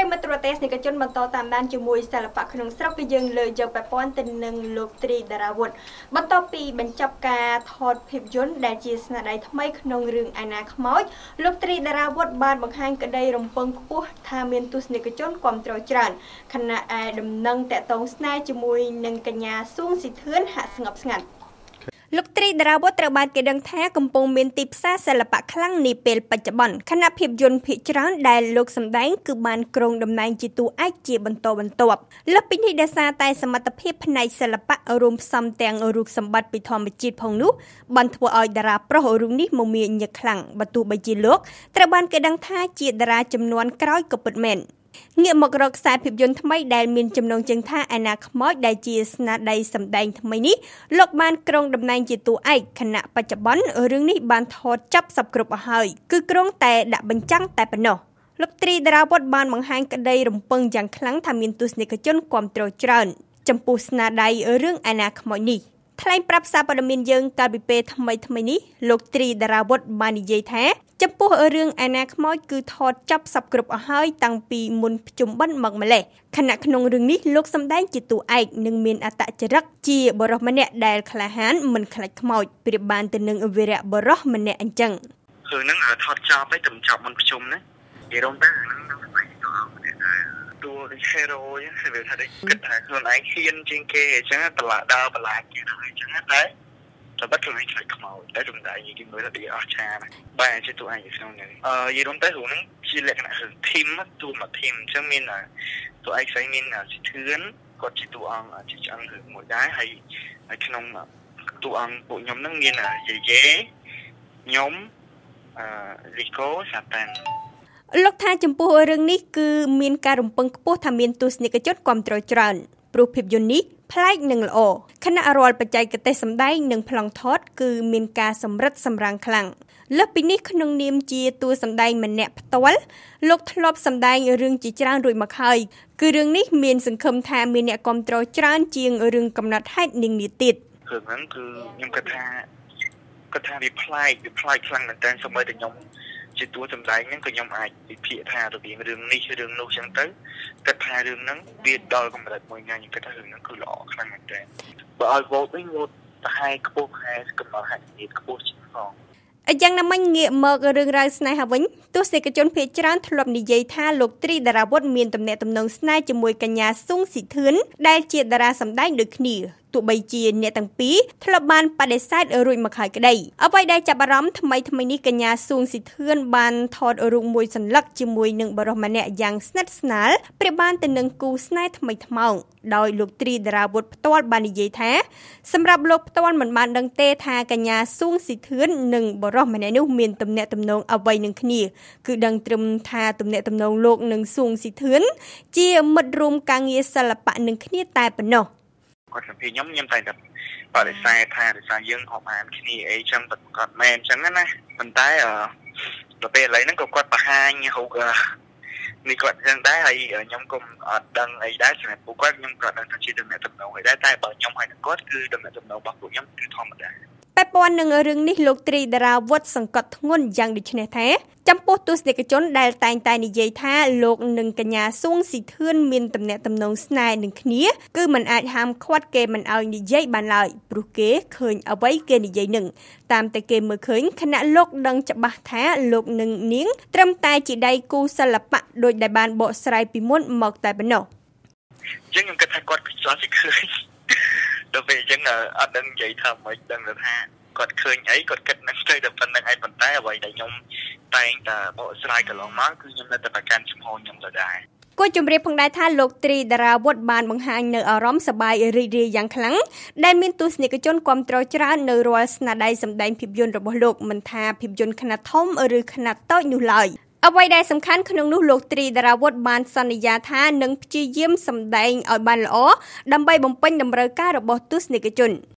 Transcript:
រិមត្តរទេសនិកជនបន្តតាមដានជាមួយសិល្បៈក្នុងស្រុកគឺយើងលើកយកពាក់ព័ន្ធទៅនឹងលោកត្រីតារាវុធបន្ទាប់ពីបញ្ចប់ការថតភាពយន្តដែលជាស្នាដៃថ្មីក្នុងរឿងឯណាខ្មោចលោកត្រីតារាវុធបានបង្ហាញក្តីរំពឹងខ្ពស់ថាមានទស្សនិកជនគាំទ្រច្រើនខណៈឯដំណឹងតកតងស្នេហ៍ជាមួយនឹងកញ្ញាសួងស៊ីធឿនហាក់ស្ងប់ស្ងាត់ លោកត្រីតារាវុធត្រូវបានគេដឹងថាកំពុងមានទីផ្សារសិល្បៈខ្លាំងនាពេលបច្ចុប្បន្នខណៈភាពយន្តភាគច្រើនដែលលោកសម្ដែងគឺបានក្រុងតំណែងជាតួឯកជាបន្តបន្ទាប់លើសពីនេះដោយសារតែសមត្ថភាពផ្នែកសិល្បៈរួមផ្សំទាំងរូបសម្បត្តិពីធម្មជាតិផងនោះបានធ្វើឲ្យតារាប្រុសរូបនេះមមាញឹកខ្លាំងបើទោះបីជាលោកត្រូវបានគេដឹងថាជាតារាចំនួនក្រោយក៏ពិតមែន ងាកមករកខ្សែភាពយន្តថ្មីដែលមានចំណងជើងថាឯណាខ្មោចដែលជាស្នាដៃសម្ដែងថ្មីនេះលោកបានក្រុងតំណែងជាតួឯកខណៈបច្ចុប្បន្នរឿងនេះបានថតចាប់សពគ្រប់អស់ហើយគឺក្រុងតែដាក់បញ្ចាំងតែប៉ុណ្ណោះលោកត្រីតារាវុធបានបង្ហាញក្តីរំពឹងយ៉ាងខ្លាំងថាមានទស្សនិកជនគាំទ្រច្រើន ចំពោះស្នាដៃរឿងឯណាខ្មោចនេះ ថ្លែងប្រាប់សារព័ត៌មានយើងកាលពីពេលថ្មីថ្មីនេះលោកត្រីតារាវុធបាននិយាយថាចំពោះរឿងឯណាខ្មោចគឺថតចាប់សពគ្រប់អស់ហើយតាំងពីមុនភ្ជុំបិណ្ឌមកម្លេះខណៈក្នុងរឿងនេះលោកសម្ដែងជាតួឯកនិងមានអត្តចរិតជាបរិសម្នាក់ដែលក្លាហានមិនខ្លាចខ្មោចប្រៀបបានទៅនឹងវីរៈបរិសម្នាក់អញ្ចឹងរឿងហ្នឹងថតចប់ហើយត្រឹមចប់មុនភ្ជុំណានិយាយរំទៅ តួ hero ហ្នឹងវាថាគិតថាខ្លួនឯងហ៊ានជាងគេអញ្ចឹងតឡាដើរបលាគេហើយអញ្ចឹងតែតែបាត់ខ្លួនឯងឆ្លៃខ្មោចតែរំដាយនិយាយមើលទៅអស់ឆាណាបាទជាតួឯងក្នុងនេះអឺនិយាយរំទៅរឿងហ្នឹងជាលក្ខណៈរឿង team តួមួយ team អញ្ចឹងមានតួឯងផ្សេងមានសិធឿនគាត់ជាតួអង្គជាឆ្អឹងរឿងមួយដែរហើយហើយក្នុងតួអង្គពួកខ្ញុំហ្នឹងមានយាយេខ្ញុំអឺលីកូសាតាន់ លោកថាចំពោះរឿងនេះគឺមានការរំពឹងខ្ពស់ថាមានទស្សនិកជនគ្រប់គ្រងច្រើនព្រោះភាពយន្តនេះប្លែកនិងល្អខណៈរាល់បច្ចេកទេសសម្ដែងនិងប្លង់ថតគឺមានការសម្រិតសម្រាំងខ្លាំងលើសពីនេះក្នុងនាមជាតួសម្ដែងម្នាក់ផ្ទាល់លោកធ្លាប់សម្ដែងរឿងជាច្រើនរួចមកហើយគឺរឿងនេះមានសង្ឃឹមថាមានអ្នកគ្រប់គ្រងច្រើនជាងរឿងកំណត់ហេតុនាងនេះទៀតរឿងហ្នឹងគឺខ្ញុំគិតថាគាត់ថាវាប្លែកវាប្លែកខ្លាំងមែនតើសូម្បីតែខ្ញុំ ជាតួសម្ដែងហ្នឹងក៏ខ្ញុំអាចវិភាគថារបៀងរឿងនេះរឿងនោះចឹងទៅគិតថារឿងហ្នឹងវាដល់កម្រិតមួយថ្ងៃខ្ញុំគិតថារឿងហ្នឹងគឺល្អខ្លាំងមែនទែនបើឲ្យ vote វិញ vote ប្រហែលខ្ពស់ប្រហែលកំណត់ហេតុនេះខ្ពស់ជាងផងអញ្ចឹងណាមិញងាកមករឿងរ៉ាវស្នេហាវិញទស្សនិកជនភាគច្រើនធ្លាប់និយាយថាលោកត្រីតារាវុធមានទំនាក់ទំនងស្នេហ៍ជាមួយកញ្ញាស៊ុងស៊ីធឿនដែលជាតារាសម្ដែងដូចគ្នា ទោះបីជាអ្នកទាំងពីរធ្លាប់បានបដិសេធរួចមកហើយក្តីអ្វីដែលចាប់អារម្មណ៍ថ្មីថ្មីនេះកញ្ញាស៊ូងស៊ីធឿនបានថតរូបមួយសន្លឹកជាមួយនឹងបរិសម្នាក់យ៉ាងស្និទ្ធស្នាលប្រៀបបានទៅនឹងគូស្នេហ៍ថ្មីថ្មោងដោយលោកត្រីតារាវុធផ្ទាល់បាននិយាយថាសម្រាប់លោកផ្ទាល់មិនបានដឹងទេថាកញ្ញាស៊ូងស៊ីធឿននិងបរិសម្នាក់នោះមានទំនាក់ទំនងអ្វីនឹងគ្នាគឺដឹងត្រឹមថាទំនាក់ទំនងលោកនិងស៊ូងស៊ីធឿនជាមិត្តរួមការងារសិល្បៈនឹងគ្នាតែប៉ុណ្ណោះ គាត់សម្ភារខ្ញុំខ្ញុំតែតែបដិសេធថាដោយសារយើងហប់អានគ្នាអីចឹងគាត់មែនចឹងណាប៉ុន្តែអឺដល់ពេលឥឡូវហ្នឹងក៏គាត់បង្ហាញរូបនេះគាត់ចឹងដែរហើយខ្ញុំក៏អត់ដឹងអីដែរសម្រាប់ពួកគាត់ខ្ញុំក៏ដឹងថាជាដំណើរទំនងអីដែរតែបើខ្ញុំហើយនឹងគាត់គឺដំណើរទំនងរបស់ពួកខ្ញុំគឺធម្មតា ពាក់ព័ន្ធនឹងរឿងនេះលោកត្រី តារាវុធសង្កត់ធ្ងន់យ៉ាងដូចនេះថាចំពោះទស្សនិកជនដែលតែងតែនិយាយថាលោកនិងកញ្ញាសួងស៊ីធឿនមានទំនាក់ទំនងស្នេហ៍នឹងគ្នាគឺมันអាចហាមឃាត់គេមិនឲ្យនិយាយបានឡើយព្រោះគេឃើញអ្វីគេនិយាយនឹងតាមតែគេមើលឃើញខណៈលោកដឹងច្បាស់ថាលោកនិងនាងត្រឹមតែជាដៃគូសិល្បៈដោយដែលបានបកស្រាយពីមុនមកតែប៉ុណ្ណោះយើងខ្ញុំគិតថាគាត់ខ្ចោះជាឃើញដល់ពេលអញ្ចឹងអត់ដឹងនិយាយថាមិនដឹងថា គាត់ឃើញអីគាត់គិតនឹងស្ទើរតែប៉ុណ្្នឹងឯងប៉ុន្តែអ្វីដែលខ្ញុំតែងតែបកស្រាយកន្លងមកគឺខ្ញុំនៅតែប្រកាន់ចំហខ្ញុំដដែលគួរជម្រាបផងដែរថាលោកត្រីតារាវុធបានបង្ហាញនៅអារម្មណ៍សប្បាយរីករាយយ៉ាងខ្លាំងដែលមានទស្សនិកជនគ្រប់គ្រងច្រើននៅរាល់ស្នាដៃសម្ដែងភាពយន្តរបស់លោកមិនថាភាពយន្តខ្នាតធំឬខ្នាតតូចនោះឡើយអ្វីដែលសំខាន់ក្នុងនោះលោកត្រីតារាវុធបានសន្យាថានឹងព្យាយាមសម្ដែងឲ្យបានល្អដើម្បីបំពេញតម្រូវការរបស់ទស្សនិកជន